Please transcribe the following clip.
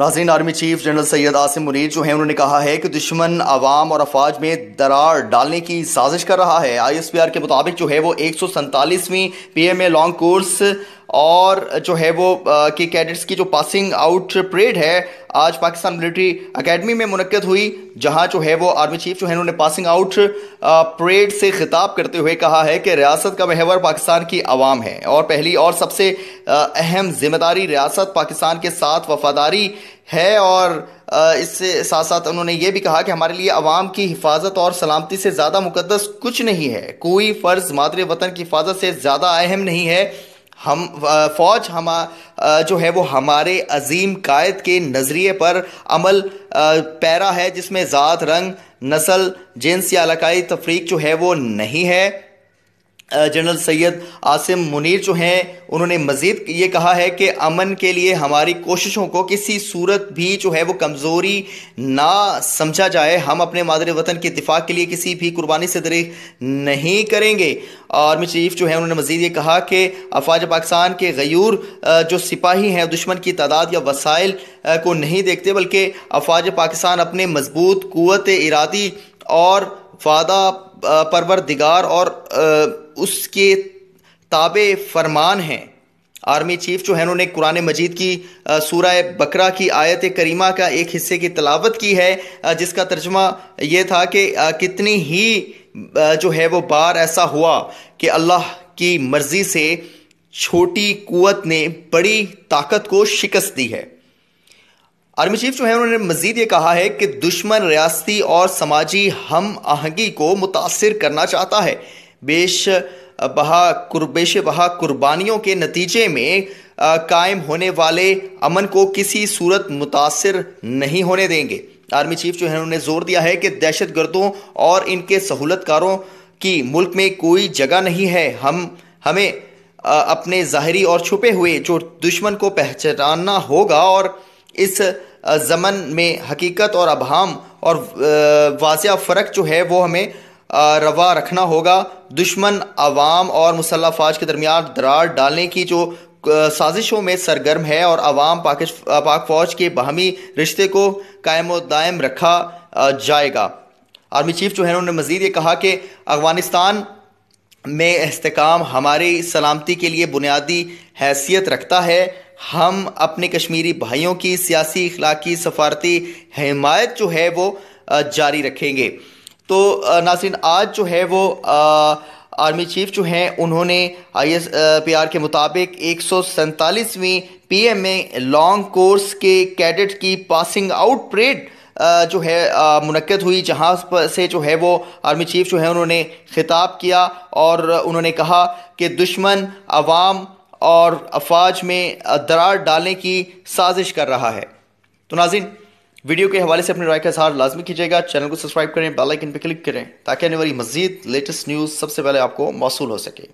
नाजरीन, army chief general Syed Asim Munir जो है, उन्होंने कहा है कि दुश्मन आवाम और अफवाज में दरार डालने की साजिश कर रहा है। आई एस पी आर के मुताबिक जो है वो एक सौ सैंतालीसवीं P M A long course और जो है वो की कैडेट्स की जो पासिंग आउट परेड है, आज पाकिस्तान मिलिट्री एकेडमी में मुनद हुई, जहाँ जो है वो आर्मी चीफ जो है उन्होंने पासिंग आउट परेड से खिताब करते हुए कहा है कि रियासत का महवर पाकिस्तान की आवाम है। और पहली और सबसे अहम ज़िम्मेदारी रियासत पाकिस्तान के साथ वफादारी है और इससे साथ साथ उन्होंने ये भी कहा कि हमारे लिए आवाम की हिफाजत और सलामती से ज़्यादा मुकदस कुछ नहीं है। कोई फ़र्ज़ मादरे वतन की हिफाजत से ज़्यादा अहम नहीं है। हम फौज हम जो है वो हमारे अजीम कायद के नज़रिए पर अमल पैरा है, जिसमें ज़ात, रंग, नस्ल जेंस या इलाकाई तफरीक जो है वो नहीं है। जनरल सैयद आसिम मुनीर जो हैं, उन्होंने मज़ीद ये कहा है कि अमन के लिए हमारी कोशिशों को किसी सूरत भी जो है वो कमज़ोरी ना समझा जाए। हम अपने मादर वतन के इतफाक़ के लिए किसी भी कुर्बानी से दरी नहीं करेंगे। आर्मी चीफ जो है, उन्होंने मज़ीद ये कहा कि अफवाज पाकिस्तान के गयूर जो सिपाही हैं, दुश्मन की तादाद या वसाइल को नहीं देखते, बल्कि अफवाज पाकिस्तान अपने मज़बूत, क़वत, इरादी और वादा परवर दिगार और उसके ताबे फरमान हैं। आर्मी चीफ जो है, उन्होंने कुरान मजीद की सूरह बकरा की, आयत करीमा का एक हिस्से की तलावत की है जिसका तर्जमा ये था कि कितनी ही जो है वो बार ऐसा हुआ कि अल्लाह की मर्ज़ी से छोटी कुत ने बड़ी ताकत को शिकस्त दी है। आर्मी चीफ जो है, उन्होंने मजीद ये कहा है कि दुश्मन रियासती और समाजी हम आहंगी को मुतासर करना चाहता है। बेश, बहा कुर्बेश बहा कुर्बानियों के नतीजे में कायम होने वाले अमन को किसी सूरत मुतासर नहीं होने देंगे। आर्मी चीफ जो है, उन्होंने ज़ोर दिया है कि दहशत गर्दों और इनके सहूलतकारों की मुल्क में कोई जगह नहीं है। हम, हमें अपने ज़ाहरी और छुपे हुए जो दुश्मन को पहचानना होगा और इस ज़मन में हकीकत और अभाम और वाजिया फ़र्क जो है, वो हमें रवा रखना होगा। दुश्मन आवाम और मुसल्ह फ़ाज के दरमियान दरार डालने की जो साजिशों में सरगर्म है और आवाम पाक फ़ौज के बाहमी रिश्ते को कायम दायम रखा जाएगा। आर्मी चीफ जो है, उन्होंने मज़ीद ये कहा कि अफ़गानिस्तान में इसकाम हमारी सलामती के लिए बुनियादी हैसियत रखता है। हम अपने कश्मीरी भाइयों की सियासी अखलाकी सफारती हमायत जो है वो जारी रखेंगे। तो नासिन, आज जो है वो आर्मी चीफ जो हैं, उन्होंने आई एस पी आर के मुताबिक एक सौ सैंतालीसवीं P M A long course के कैडेट की पासिंग आउट परेड जो है मुनद हुई, जहाँ पर से जो है वो आर्मी चीफ जो है, उन्होंने खिताब किया और उन्होंने कहा कि दुश्मन अवाम और अफवाज में दरार डालने की साजिश कर रहा है। तो नाजिन वीडियो के हवाले से अपनी राय का इजहार लाजमी कीजिएगा। चैनल को सब्सक्राइब करें, बेल आइकन पर क्लिक करें, ताकि आने वाली मजीद लेटेस्ट न्यूज़ सबसे पहले आपको मौसू हो सके।